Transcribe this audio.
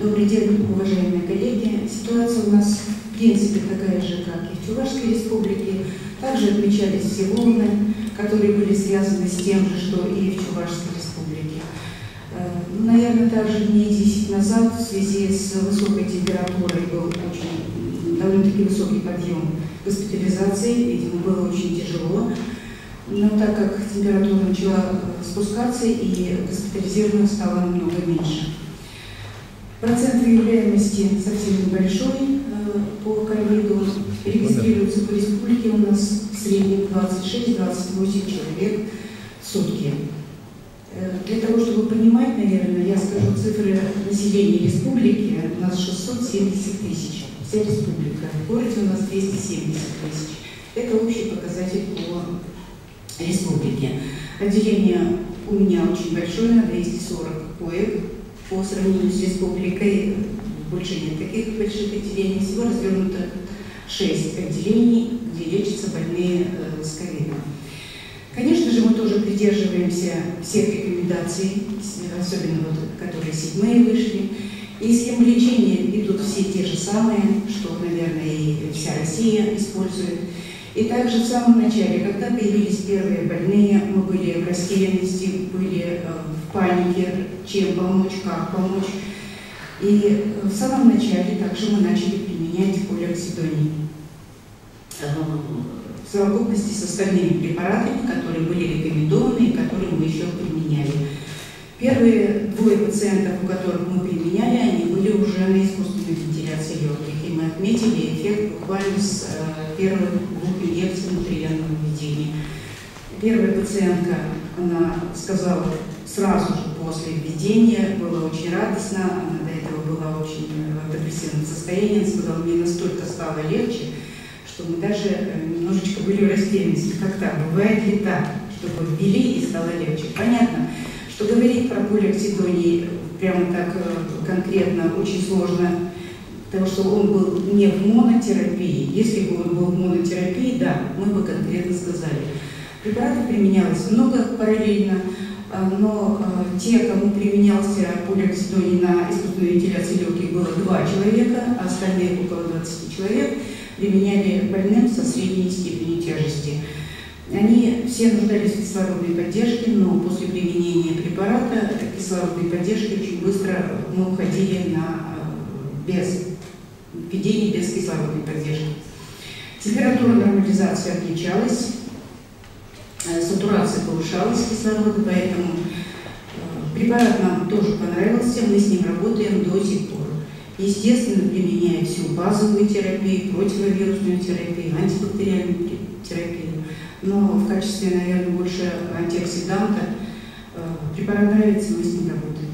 Добрый день, уважаемые коллеги. Ситуация у нас в принципе такая же, как и в Чувашской республике. Также отмечались все волны, которые были связаны с тем же, что и в Чувашской республике. Э, ну, наверное, также дней 10 назад в связи с высокой температурой был очень довольно-таки высокий подъем госпитализации, видимо, было очень тяжело. Но так как температура начала спускаться и госпитализированных стало намного меньше. Процент выявляемости совсем небольшой э, по ковиду. Регистрируется по республике у нас в среднем 26-28 человек в сутки. Э, для того, чтобы понимать, наверное, я скажу цифры населения республики. У нас 670 тысяч. Вся республика. В городе у нас 270 тысяч. Это общий показатель по республике. Отделение у меня очень большое, на 240 коек по сравнению с республикой больше нет таких больших отделений. Всего развернуто 6 отделений, где лечатся больные э, с ковидом. Конечно же, мы тоже придерживаемся всех рекомендаций, особенно вот, которые седьмые вышли. И схемы лечения идут все те же самые, что, наверное, и вся Россия использует. И также в самом начале, когда появились первые больные, мы были в растерянности, были э, в панике, чем помочь, как помочь. И в самом начале также мы начали применять полиоксидоний э, в совокупности с остальными препаратами, которые были рекомендованы и которые мы еще применяли. Первые двое пациентов, у которых мы применяли, они были уже на искусственной вентиляции легких, и мы отметили эффект буквально с э, первых двух инъекций внутривенного введения. Первая пациентка, она сказала сразу же после введения, было очень радостно, она до этого была очень в депрессивном состоянии, она сказала, мне настолько стало легче, что мы даже э, немножечко были в растерянности. Как так? Бывает ли так, чтобы ввели и стало легче? Понятно, что говорить про полиоксидоний прямо так э, конкретно очень сложно, потому что он был не в монотерапии. Если бы он был в монотерапии, да, мы бы конкретно сказали. Препаратов применялось много параллельно, а, но а, те, кому применялся полиоксидоний на искусственной вентиляции легких, было два человека, а остальные около 20 человек применяли больным со средней степенью тяжести. Они все нуждались в кислородной поддержке, но после применения препарата кислородной поддержки очень быстро мы уходили на а, без введение без кислородной поддержки. Температура нормализации отличалась, Э, сатурация повышалась кислорода, поэтому э, препарат нам тоже понравился, мы с ним работаем до сих пор. Естественно, применяя всю базовую терапию, противовирусную терапию, антибактериальную терапию. Но в качестве, наверное, больше антиоксиданта э, препарат нравится, мы с ним работаем.